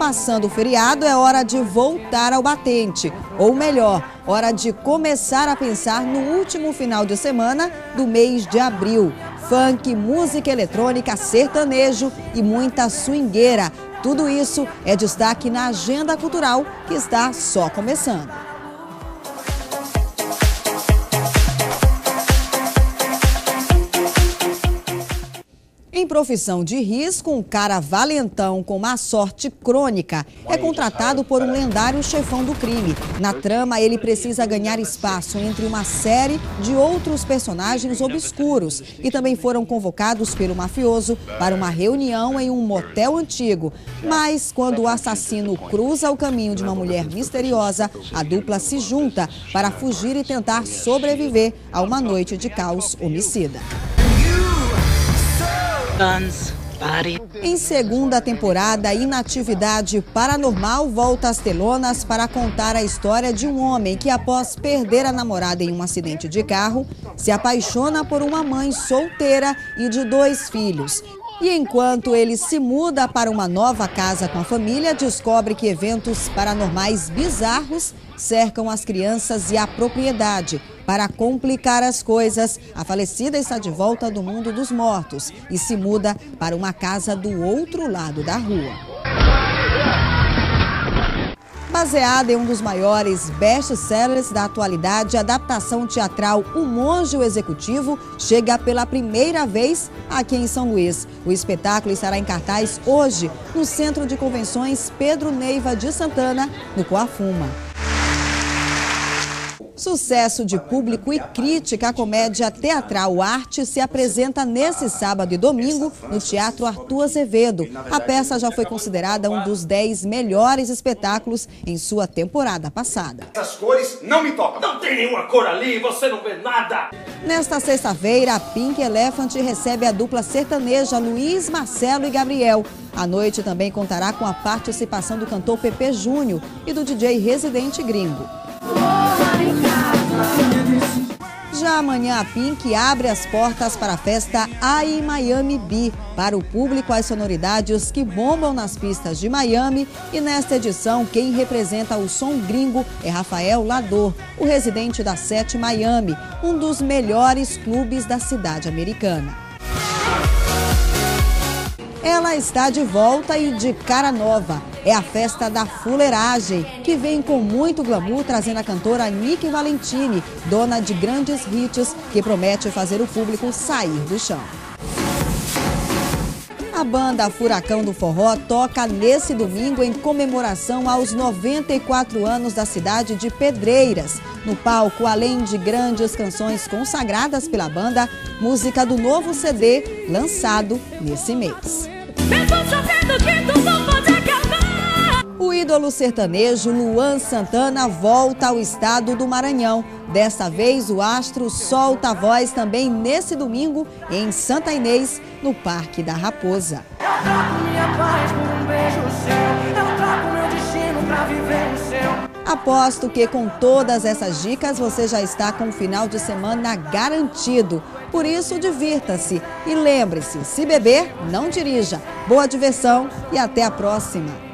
Passando o feriado, é hora de voltar ao batente. Ou melhor, hora de começar a pensar no último final de semana do mês de abril. Funk, música eletrônica, sertanejo e muita swingueira. Tudo isso é destaque na agenda cultural que está só começando. Profissão de risco, um cara valentão com má sorte crônica é contratado por um lendário chefão do crime. Na trama, ele precisa ganhar espaço entre uma série de outros personagens obscuros e também foram convocados pelo mafioso para uma reunião em um motel antigo. Mas quando o assassino cruza o caminho de uma mulher misteriosa, a dupla se junta para fugir e tentar sobreviver a uma noite de caos homicida. Em segunda temporada, Inatividade Paranormal volta às telonas para contar a história de um homem que, após perder a namorada em um acidente de carro, se apaixona por uma mãe solteira e de dois filhos. E enquanto ele se muda para uma nova casa com a família, descobre que eventos paranormais bizarros cercam as crianças e a propriedade. Para complicar as coisas, a falecida está de volta do mundo dos mortos e se muda para uma casa do outro lado da rua. Baseada em um dos maiores best-sellers da atualidade, a adaptação teatral O Monge o Executivo chega pela primeira vez aqui em São Luís. O espetáculo estará em cartaz hoje no Centro de Convenções Pedro Neiva de Santana, no Coafuma. Sucesso de público e crítica, a comédia teatral Arte se apresenta nesse sábado e domingo no Teatro Arthur Azevedo. A peça já foi considerada um dos 10 melhores espetáculos em sua temporada passada. Essas cores não me tocam. Não tem nenhuma cor ali, você não vê nada. Nesta sexta-feira, a Pink Elephant recebe a dupla sertaneja Luiz, Marcelo e Gabriel. A noite também contará com a participação do cantor Pepe Júnior e do DJ Residente Gringo. Amanhã a Pink abre as portas para a festa AI Miami Be. Para o público, as sonoridades que bombam nas pistas de Miami. E nesta edição, quem representa o som gringo é Rafael Lador, o residente da Sete Miami, um dos melhores clubes da cidade americana. Ela está de volta e de cara nova. É a festa da fuleiragem, que vem com muito glamour, trazendo a cantora Nick Valentini, dona de grandes hits, que promete fazer o público sair do chão. A banda Furacão do Forró toca nesse domingo em comemoração aos 94 anos da cidade de Pedreiras. No palco, além de grandes canções consagradas pela banda, música do novo CD lançado nesse mês. Ídolo sertanejo Luan Santana volta ao estado do Maranhão. Desta vez, o astro solta a voz também nesse domingo em Santa Inês, no Parque da Raposa. Aposto que com todas essas dicas você já está com o final de semana garantido. Por isso, divirta-se e lembre-se: se beber, não dirija. Boa diversão e até a próxima!